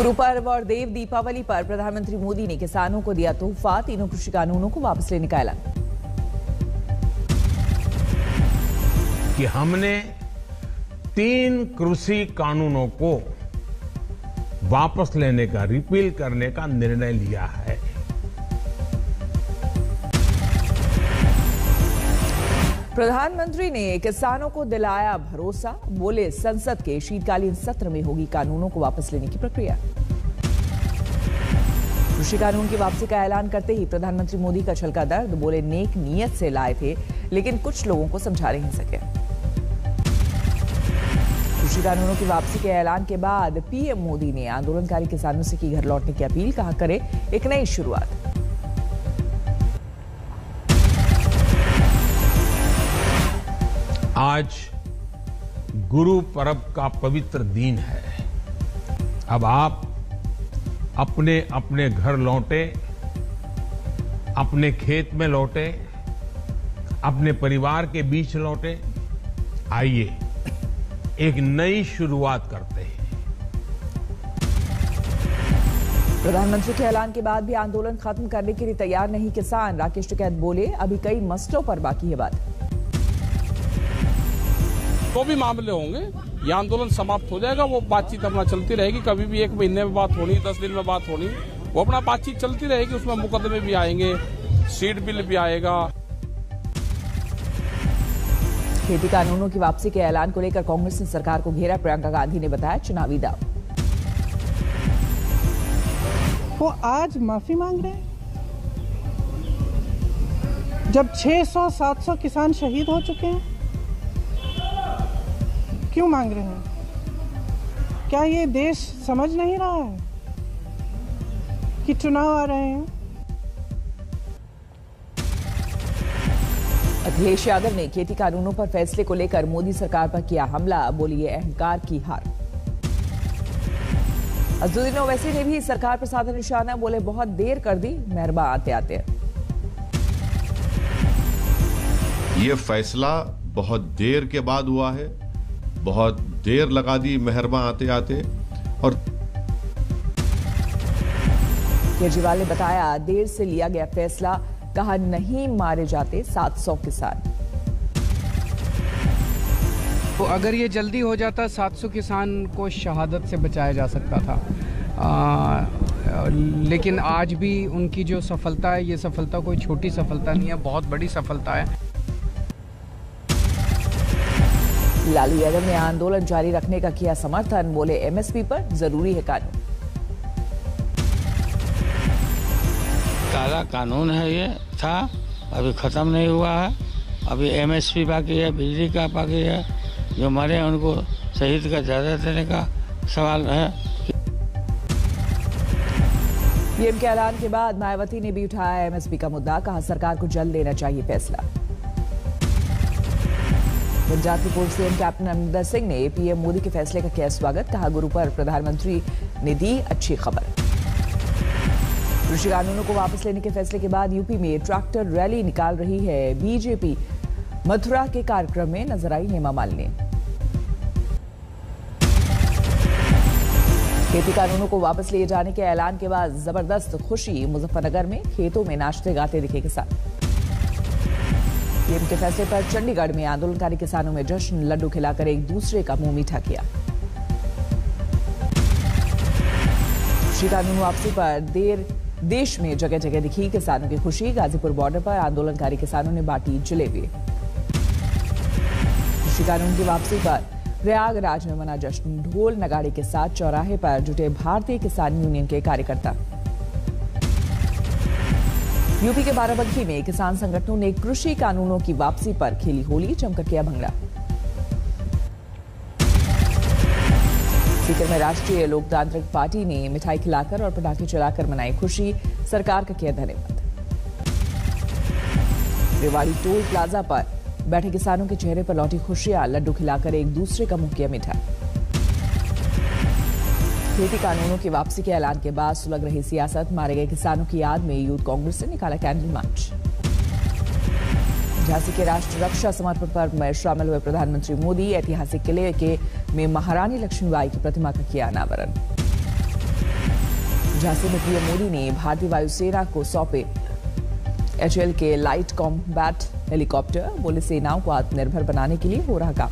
गुरु पर्व और देव दीपावली पर प्रधानमंत्री मोदी ने किसानों को दिया तोहफा। तीनों कृषि कानूनों को वापस लेने का ऐलान। कि हमने तीन कृषि कानूनों को वापस लेने का, रिपील करने का निर्णय लिया है। प्रधानमंत्री ने किसानों को दिलाया भरोसा, बोले संसद के शीतकालीन सत्र में होगी कानूनों को वापस लेने की प्रक्रिया। कृषि कानून की वापसी का ऐलान करते ही प्रधानमंत्री मोदी का छलका दर्द, बोले नेक नियत से लाए थे, लेकिन कुछ लोगों को समझा नहीं सके। कृषि कानूनों की वापसी के ऐलान के बाद पीएम मोदी ने आंदोलनकारी किसानों से की घर लौटने की अपील, कहा करे एक नई शुरुआत। आज गुरु पर्व का पवित्र दिन है। अब आप अपने अपने घर लौटे, अपने खेत में लौटे, अपने परिवार के बीच लौटे। आइए, एक नई शुरुआत करते हैं। प्रधानमंत्री के ऐलान के बाद भी आंदोलन खत्म करने के लिए तैयार नहीं किसान। राकेश टिकैत बोले, अभी कई मसलों पर बाकी है बात। तो भी मामले होंगे। ये आंदोलन समाप्त हो जाएगा वो बातचीत अपना चलती रहेगी। कभी भी एक महीने में बात होनी दस दिन में बात होनी वो अपना बातचीत चलती रहेगी उसमें मुकदमे भी आएँगे सीट बिल भी आएगा। खेती कानूनों की वापसी के ऐलान को लेकर कांग्रेस ने सरकार को घेरा। प्रियंका गांधी ने बताया चुनावी दाव। वो आज माफ़ी मांग रहे हैं। जब 600-700 किसान शहीद हो चुके हैं क्यों मांग रहे हैं? क्या ये देश समझ नहीं रहा है कि चुनाव आ रहे हैं? अखिलेश यादव ने खेती कानूनों पर फैसले को लेकर मोदी सरकार पर किया हमला बोली ये अहंकार की हार। अजदुद्दीन ओवैसी ने भी सरकार पर साधा निशाना बोले बहुत देर कर दी मेहरबा आते आते। ये फैसला बहुत देर के बाद हुआ है। बहुत देर लगा दी मेहरबा आते आते। और केजरीवाल ने बताया देर से लिया गया फैसला कहा नहीं मारे जाते 700 किसान तो अगर ये जल्दी हो जाता 700 किसान को शहादत से बचाया जा सकता था। आ, लेकिन आज भी उनकी जो सफलता है ये सफलता कोई छोटी सफलता नहीं है बहुत बड़ी सफलता है। लालू यादव ने आंदोलन जारी रखने का किया समर्थन बोले एमएसपी पर ज़रूरी है कानून। काला कानून है ये था अभी ख़त्म नहीं हुआ है। अभी एमएसपी बाकी है बिजली का बाकी है। जो मरे उनको शहीद का ज़्यादा देने का सवाल है। पीएम के ऐलान के बाद मायावती ने भी उठाया एमएसपी का मुद्दा कहा सरकार को जल्द लेना चाहिए फैसला। पंजाब के पूर्व सीएम कैप्टन अमरिंदर सिंह ने पीएम मोदी के फैसले का किया स्वागत। कहा, गुरु पर प्रधानमंत्री ने दी अच्छी खबर। कृषि कानूनों को वापस लेने के फैसले के बाद यूपी में ट्रैक्टर रैली निकाल रही है बीजेपी। मथुरा के कार्यक्रम में नज़र आई हेमा मालिनी। खेती कानूनों को वापस लिए जाने के ऐलान के बाद ज़बरदस्त खुशी मुजफ्फरनगर में। खेतों में नाचते गाते दिखे किसान। पीएम के फैसले पर चंडीगढ़ में आंदोलनकारी किसानों में जश्न, लड्डू खिलाकर एक दूसरे का मुँह मीठा किया। कृषि कानून वापसी पर देर, देश में जगह जगह दिखी किसानों की खुशी। गाजीपुर बॉर्डर पर आंदोलनकारी किसानों ने बांटी जलेबी। कृषि कानून की वापसी पर प्रयागराज में मना जश्न। ढोल नगाड़े के साथ चौराहे पर जुटे भारतीय किसान यूनियन के कार्यकर्ता। यूपी के बाराबंकी में किसान संगठनों ने कृषि कानूनों की वापसी पर खेली होली, जमकर किया भंगड़ा। सीकर में राष्ट्रीय लोकतांत्रिक पार्टी ने मिठाई खिलाकर और पटाखे चलाकर मनाई खुशी, सरकार का किया धन्यवाद। रेवाड़ी टोल प्लाजा पर बैठे किसानों के चेहरे पर लौटी खुशियाँ, लड्डू खिलाकर एक दूसरे का मुँह किया मीठा। खेती कानूनों की वापसी के ऐलान के बाद सुलग रही सियासत, मारे गए किसानों की याद में यूथ कांग्रेस ने निकाला कैंडल मार्च झांसी के राष्ट्र रक्षा समर्पण पर्व में शामिल हुए प्रधानमंत्री मोदी, ऐतिहासिक किले के में महारानी लक्ष्मीबाई की प्रतिमा का किया अनावरण। झांसी में पीएम मोदी ने भारतीय वायुसेना को सौंपे एचएल के लाइट कॉम्बैट हेलीकॉप्टर। बोले सेनाओं को आत्मनिर्भर बनाने के लिए हो रहा काम।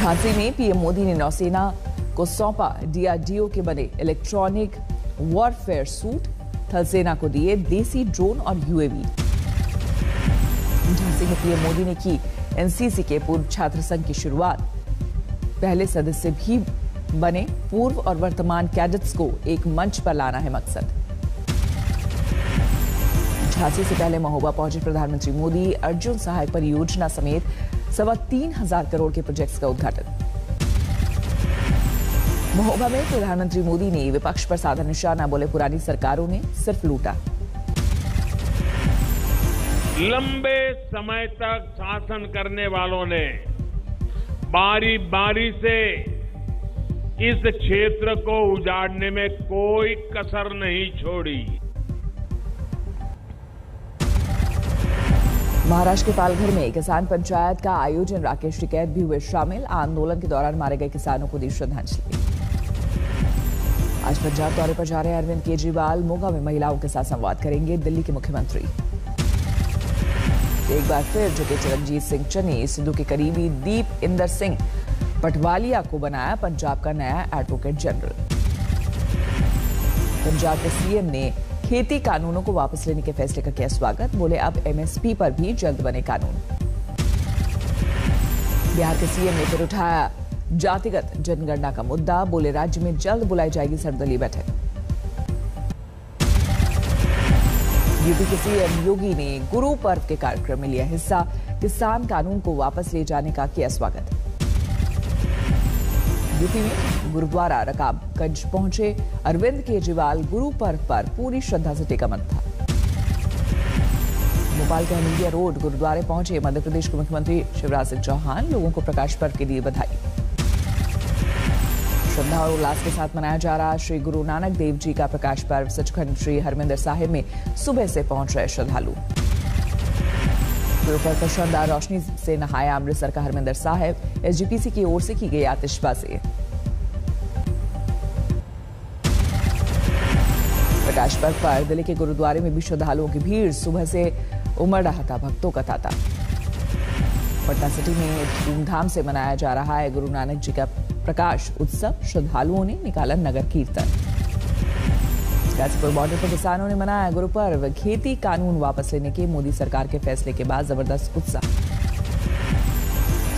झांसी में पीएम मोदी ने नौसेना को सौंपा। डीआरडीओ के बने इलेक्ट्रॉनिक वॉरफेयर सूट। थल सेना को दिए देसी ड्रोन और यूएवी। झांसी में पीएम मोदी ने की एनसीसी के पूर्व छात्र संघ की शुरुआत। पहले सदस्य भी बने। पूर्व और वर्तमान कैडेट्स को एक मंच पर लाना है मकसद। झांसी से पहले महोबा पहुँचे प्रधानमंत्री मोदी। अर्जुन सहायक परियोजना समेत सवा तीन हज़ार करोड़ के प्रोजेक्ट्स का उद्घाटन। महोबा में प्रधानमंत्री मोदी ने विपक्ष पर साधा निशाना बोले पुरानी सरकारों ने सिर्फ़ लूटा। लंबे समय तक शासन करने वालों ने बारी बारी से इस क्षेत्र को उजाड़ने में कोई कसर नहीं छोड़ी। महाराष्ट्र के पालघर में किसान पंचायत का आयोजन, राकेश टिकैत भी हुए शामिल। आंदोलन के दौरान मारे गए किसानों को दी श्रद्धांजलि। आज पंजाब दौरे पर जा रहे अरविंद केजरीवाल। मोगा में महिलाओं के साथ संवाद करेंगे दिल्ली के मुख्यमंत्री। एक बार फिर झुके चरणजीत सिंह चन्नी सिद्धू के करीबी दीप इंदर सिंह, पटवालिया को बनाया पंजाब का नया एडवोकेट जनरल पंजाब के सीएम ने खेती कानूनों को वापस लेने के फैसले का किया स्वागत। बोले, अब एमएसपी पर भी जल्द बने कानून। बिहार के सीएम ने फिर उठाया जातिगत जनगणना का मुद्दा। बोले, राज्य में जल्द बुलाई जाएगी सर्वदलीय बैठक। यूपी के सीएम योगी ने गुरु पर्व के कार्यक्रम में लिया हिस्सा। किसान कानून को वापस ले जाने का किया स्वागत। यूपी में गुरुद्वारा रकाबगंज पहुँचे अरविंद केजरीवाल गुरु पर्व पर पूरी श्रद्धा से टेका था भोपाल के हमीदिया रोड गुरुद्वारे पहुँचे मध्य प्रदेश के मुख्यमंत्री शिवराज सिंह चौहान, लोगों को प्रकाश पर्व के लिए बधाई। श्रद्धा और उल्लास के साथ मनाया जा रहा श्री गुरु नानक देव जी का प्रकाश पर्व सचखंड श्री हरमिंदर साहिब में सुबह से पहुँच रहे श्रद्धालु। गुरु पर्व पर शानदार रोशनी से नहाया अमृतसर का हरमिंदर साहिब। एसजीपीसी की ओर से की गई आतिशबाजी। प्रकाश पर्व पर दिल्ली के गुरुद्वारे में भी श्रद्धालुओं की भीड़। सुबह से उमड़ रहा था, भक्तों का तांता। पटना सिटी में धूमधाम से मनाया जा रहा है। गुरु नानक जी का प्रकाश उत्सव, श्रद्धालुओं ने निकाला नगर कीर्तन। गाजीपुर बॉर्डर पर किसानों ने मनाया गुरुपर्व। खेती कानून वापस लेने के मोदी सरकार के फैसले के बाद ज़बरदस्त उत्साह।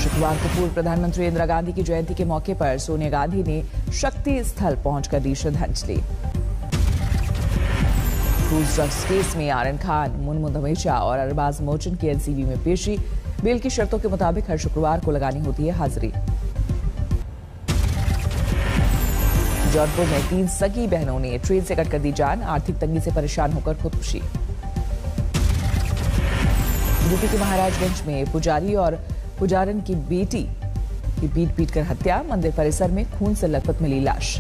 शुक्रवार को पूर्व प्रधानमंत्री इंदिरा गांधी की जयंती के मौके पर सोनिया गांधी ने शक्ति स्थल पहुंचकर दी श्रद्धांजलि। ड्रग्स केस में आरन खान, मुनमुन धमेशा और अरबाज मोचन की एनसीबी में पेशी। बेल की शर्तों के मुताबिक हर शुक्रवार को लगानी होती है हाजिरी। जौनपुर में तीन सगी बहनों ने ट्रेन से कटकर दी जान। आर्थिक तंगी से परेशान होकर खुदकुशी। यूपी के महाराजगंज में पुजारी और पुजारन की बेटी की पीट पीट कर हत्या। मंदिर परिसर में खून से लथपथ मिली लाश।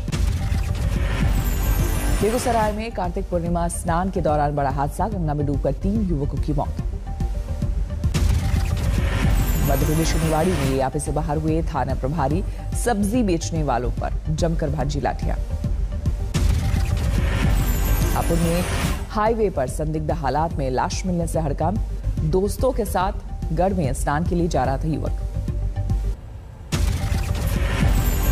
बेगूसराय में कार्तिक पूर्णिमा स्नान के दौरान बड़ा हादसा। गंगा में डूबकर तीन युवकों की मौत। मध्य प्रदेश निवाड़ी में यापे से बाहर हुए थाना प्रभारी सब्ज़ी बेचने वालों पर, जमकर भाजी लाठिया। में हाईवे पर संदिग्ध हालात में लाश मिलने से हड़कंप। दोस्तों के साथ गढ़ में स्नान के लिए जा रहा था युवक।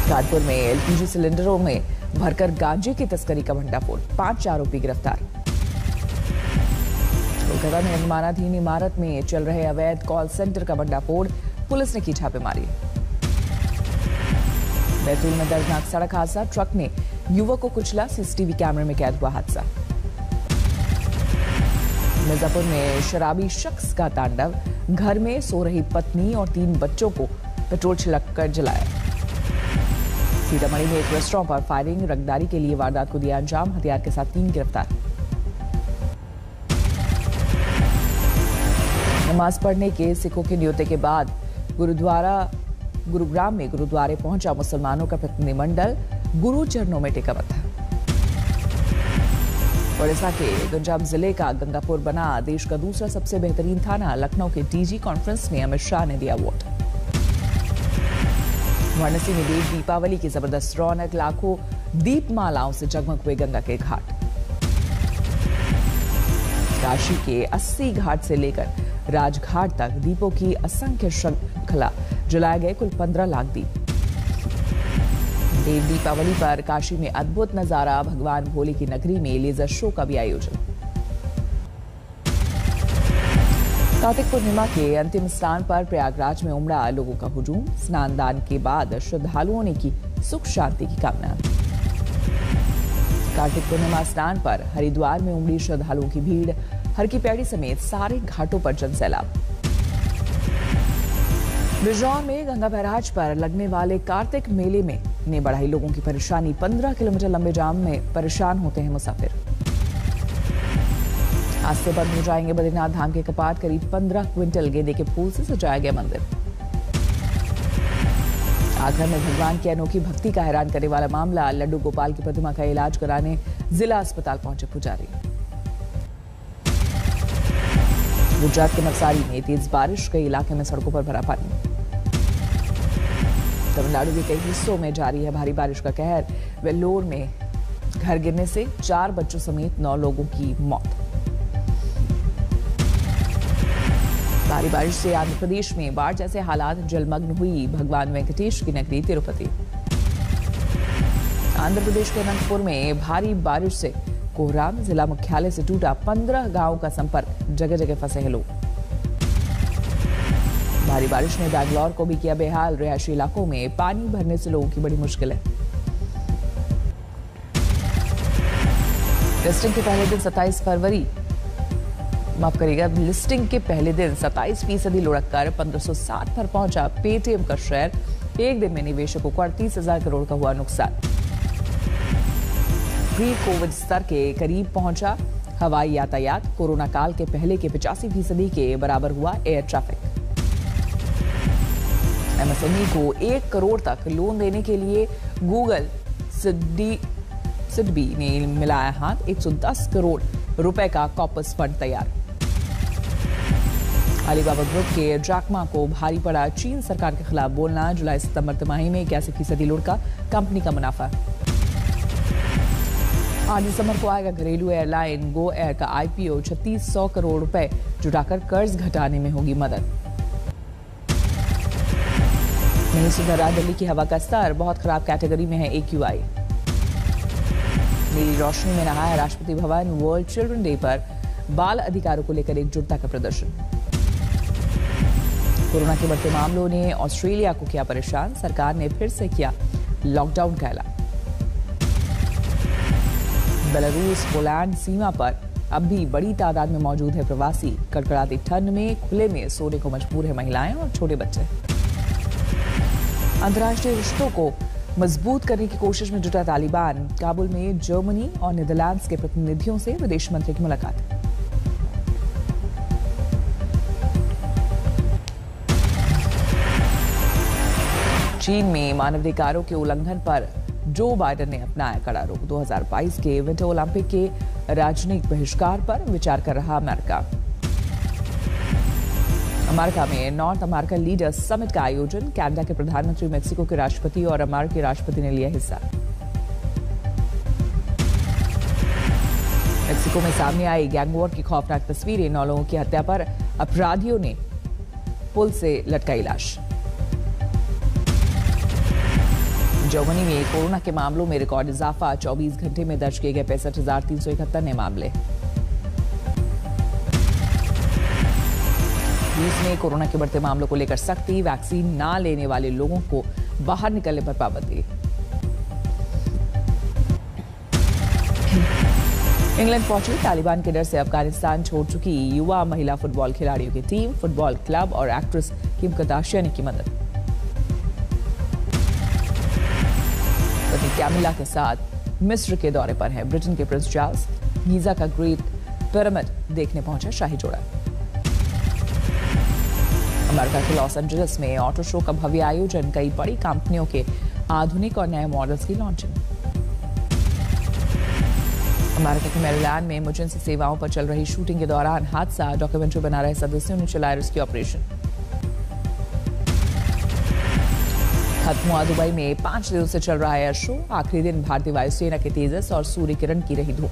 कानपुर में एलपीजी सिलेंडरों में भरकर गांजे की तस्करी का भंडाफोड़। पाँच आरोपी गिरफ़्तार। में निर्माणाधीन इमारत में चल रहे अवैध कॉल सेंटर का भंडाफोड़ पुलिस ने की छापेमारी। बैतूल में दर्दनाक सड़क हादसा, ट्रक ने युवक को कुचला, सीसीटीवी कैमरे में कैद हुआ हादसा। मिर्जापुर में शराबी शख्स का तांडव, घर में सो रही पत्नी और तीन बच्चों को पेट्रोल छिड़क कर जलाया। सीतामढ़ी में एक रेस्टोरेंट पर फायरिंग रंगदारी के लिए वारदात को दिया अंजाम, हथियार के साथ तीन गिरफ़्तार। नमाज़ पढ़ने के सिखों के न्योते के बाद गुरुद्वारा, गुरुग्राम में गुरुद्वारे पहुँचा मुसलमानों का प्रतिनिधिमंडल। गुरु चरणों में टेका था ओडिशा के गंजाम ज़िले का गंगापुर बना देश का दूसरा सबसे बेहतरीन थाना, लखनऊ के डीजी कॉन्फ्रेंस में अमित शाह ने दिया वोट। वाराणसी में देव दीपावली की ज़बरदस्त रौनक, लाखों दीपमालाओं से जगमग हुए गंगा के घाट। काशी के 80 घाट से लेकर राजघाट तक दीपों की असंख्य श्रृंखला। जलाए गए कुल 15 लाख दीप। देव दीपावली पर काशी में अद्भुत नज़ारा, भगवान भोले की नगरी में लेजर शो का भी आयोजन। कार्तिक पूर्णिमा के अंतिम स्नान पर प्रयागराज में उमड़ा लोगों का हुजूम। स्नान दान के बाद श्रद्धालुओं ने की सुख शांति की कामना। कार्तिक पूर्णिमा स्नान पर हरिद्वार में उमड़ी श्रद्धालुओं की भीड़। हर की पैड़ी समेत सारे घाटों पर जन सैलाब बिजौर में गंगा बैराज पर लगने वाले कार्तिक मेले में ने बढ़ाई लोगों की परेशानी। 15 किलोमीटर लंबे जाम में परेशान होते हैं मुसाफिर। आज से बंद हो जाएँगे बद्रीनाथ धाम के कपाट। करीब 15 क्विंटल गेंदे के फूल से सजाया गया मंदिर। आगरा में भगवान की अनोखी भक्ति का हैरान करने वाला मामला। लड्डू गोपाल की प्रतिमा का इलाज कराने जिला अस्पताल पहुँचे पुजारी। गुजरात के नवसारी में तेज बारिश, कई इलाके में सड़कों पर भरा पानी। तमिलनाडु के कई हिस्सों में जारी है भारी बारिश का कहर। वेल्लोर में घर गिरने से चार बच्चों समेत नौ लोगों की मौत। भारी बारिश से आंध्र प्रदेश में बाढ़ जैसे हालात जलमग्न हुई। भगवान वेंकटेश की नगरी तिरुपति। आंध्र प्रदेश के अनंतपुर में भारी बारिश से कोहराम जिला मुख्यालय से टूटा पंद्रह गाँवों का संपर्क जगह जगह फंसे हैं लोग। भारी बारिश ने बैंगलोर को भी किया बेहाल, रिहायशी इलाकों में पानी भरने से लोगों की बड़ी मुश्किल है। टेस्टिंग के पहले दिन 27 फरवरी। माफ़ करिएगा लिस्टिंग के पहले दिन 27 फ़ीसदी लुढ़क कर 1560 पर पहुँचा। पेटीएम का शेयर एक दिन में निवेशकों को अड़तीस हज़ार करोड़ का हुआ नुकसान। प्री कोविड स्तर के करीब पहुँचा। हवाई यातायात कोरोना काल के पहले के पिचासी फ़ीसदी के बराबर हुआ एयर ट्रैफ़िक। एमएसएमई को एक करोड़ तक लोन देने के लिए गूगल सिड्डी सिडबी ने मिलाया हाथ। 110 करोड़ रुपए का कॉपस फंड तैयार। अलीबाबा ग्रुप के ड्राकमा को भारी पड़ा चीन सरकार के खिलाफ बोलना। जुलाई सितंबर तिमाही में इक्यासी फ़ीसदी लुढ़का। कंपनी का मुनाफा। आठ दिसंबर को आएगा घरेलू एयरलाइन, गो एयर का आईपीओ छत्तीस सौ करोड़ रुपए, जुटाकर कर्ज घटाने में होगी मदद। नहीं सुधरा दिल्ली की हवा का स्तर बहुत खराब कैटेगरी में है एक्यूआई नीली रोशनी में नहा है Rashtrapati Bhavan world children day पर बाल अधिकारों को लेकर एकजुटता का प्रदर्शन। कोरोना के बढ़ते मामलों ने ऑस्ट्रेलिया को किया परेशान, सरकार ने फिर से किया लॉकडाउन का ऐलान। बेलारूस, पोलैंड सीमा पर अब भी बड़ी तादाद में मौजूद है प्रवासी। कड़कड़ाती ठंड में खुले में सोने को मजबूर है महिलाएँ और छोटे बच्चे। अंतर्राष्ट्रीय रिश्तों को मज़बूत करने की कोशिश में जुटा तालिबान। काबुल में जर्मनी और नीदरलैंड्स के प्रतिनिधियों से विदेश मंत्री की मुलाकात। चीन में मानवाधिकारों के उल्लंघन पर जो बाइडेन ने अपनाया कड़ा रुख 2022 के विंटर ओलंपिक के राजनयिक बहिष्कार पर विचार कर रहा अमेरिका। अमेरिका में नॉर्थ अमेरिका लीडर्स समिट का आयोजन। कनाडा के प्रधानमंत्री मेक्सिको के राष्ट्रपति और अमेरिकी राष्ट्रपति ने लिया हिस्सा। मेक्सिको में सामने आई गैंगवॉर की खौफनाक तस्वीरें। नौ लोगों की हत्या पर अपराधियों ने पुल से लटकाई लाश। जर्मनी में कोरोना के मामलों में रिकॉर्ड इजाफा 24 घंटे में दर्ज किए गए पैंसठ हज़ार तीन सौ इकहत्तर नए मामले। रूस में कोरोना के बढ़ते मामलों को लेकर सख्ती, वैक्सीन ना लेने वाले लोगों को बाहर निकलने पर पाबंदी। इंग्लैंड पहुँची, तालिबान के डर से अफ़गानिस्तान छोड़ चुकी युवा महिला फुटबॉल खिलाड़ियों की टीम, फुटबॉल क्लब और एक्ट्रेस किम कदाशिया की मदद। कैमिला के साथ मिस्र के दौरे पर है। ब्रिटेन के प्रिंस चार्ल्स गीजा का ग्रेट पिरामिड देखने पहुँचा शाही जोड़ा। अमेरिका के लॉस एंजलिस में ऑटो शो का भव्य आयोजन, कई बड़ी कंपनियों के आधुनिक और नए मॉडल्स की लॉन्चिंग। अमेरिका के मैरीलैंड में इमरजेंसी सेवाओं पर चल रही शूटिंग के दौरान हादसा, डॉक्यूमेंट्री बना रहे सदस्यों ने चलाया रेस्क्यू ऑपरेशन। खत्म हुआ। दुबई में पाँच दिनों से चल रहा है एयर शो। आखिरी दिन भारतीय वायुसेना के तेजस और सूर्य किरण की रही धूप।